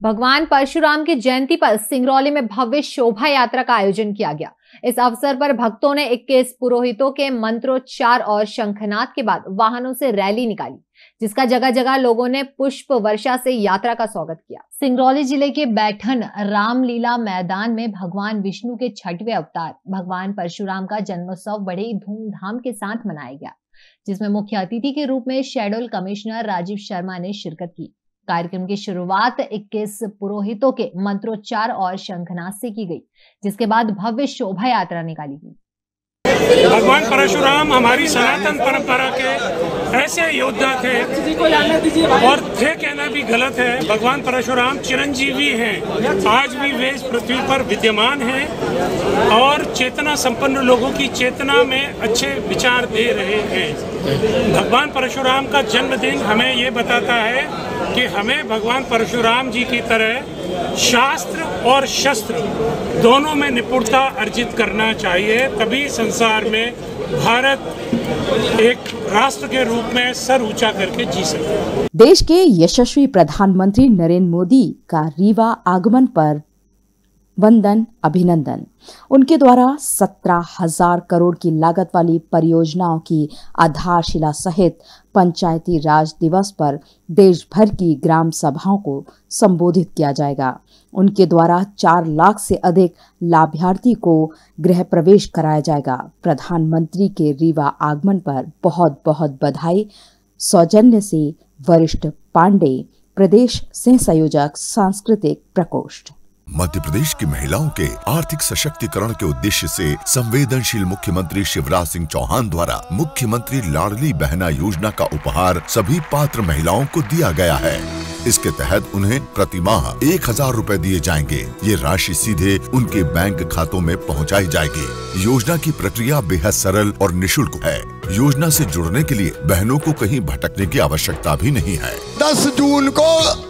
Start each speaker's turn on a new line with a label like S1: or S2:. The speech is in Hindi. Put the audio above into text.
S1: भगवान परशुराम की जयंती पर सिंगरौली में भव्य शोभा यात्रा का आयोजन किया गया। इस अवसर पर भक्तों ने 21 पुरोहितों के मंत्रोच्चार और शंखनाद के बाद वाहनों से रैली निकाली, जिसका जगह जगह लोगों ने पुष्प वर्षा से यात्रा का स्वागत किया। सिंगरौली ज़िले के बैठन रामलीला मैदान में भगवान विष्णु के छठवें अवतार, भगवान परशुराम का जन्मोत्सव बड़े धूमधाम के साथ मनाया गया, जिसमें मुख्य अतिथि के रूप में शेड्यूल कमिश्नर राजीव शर्मा ने शिरकत की। कार्यक्रम की शुरुआत 21 पुरोहितों के मंत्रोच्चार और शंखनाद से की गई, जिसके बाद भव्य शोभा यात्रा निकाली गई।
S2: भगवान परशुराम हमारी सनातन परंपरा के ऐसे योद्धा थे और थे कहना भी गलत है, भगवान परशुराम चिरंजीवी हैं। आज भी वे इस पृथ्वी पर विद्यमान हैं और चेतना संपन्न लोगों की चेतना में अच्छे विचार दे रहे हैं। भगवान परशुराम का जन्मदिन हमें ये बताता है कि हमें भगवान परशुराम जी की तरह शास्त्र और शस्त्र दोनों में निपुणता अर्जित करना चाहिए। तभी संसार में भारत एक राष्ट्र के रूप में सर ऊँचा करके जी सके।
S3: देश के यशस्वी प्रधानमंत्री नरेंद्र मोदी का रीवा आगमन पर वंदन, अभिनंदन। उनके द्वारा सत्रह हज़ार करोड़ की लागत वाली परियोजनाओं की आधारशिला सहित पंचायती राज दिवस पर देश भर की ग्राम सभाओं को संबोधित किया जाएगा। उनके द्वारा चार लाख से अधिक लाभार्थी को गृह प्रवेश कराया जाएगा। प्रधानमंत्री के रीवा आगमन पर बहुत बहुत बधाई। सौजन्य से वरिष्ठ पांडे, प्रदेश सह संयोजक सांस्कृतिक प्रकोष्ठ।
S4: मध्य प्रदेश की महिलाओं के आर्थिक सशक्तिकरण के उद्देश्य से संवेदनशील मुख्यमंत्री शिवराज सिंह चौहान द्वारा मुख्यमंत्री लाडली बहना योजना का उपहार सभी पात्र महिलाओं को दिया गया है। इसके तहत उन्हें प्रति माह एक हज़ार रूपए दिए जाएँगे। ये राशि सीधे उनके बैंक खातों में पहुंचाई जाएगी। योजना की प्रक्रिया बेहद सरल और निशुल्क है। योजना से जुड़ने के लिए बहनों को कहीं भटकने की आवश्यकता भी नहीं है।
S5: दस जून को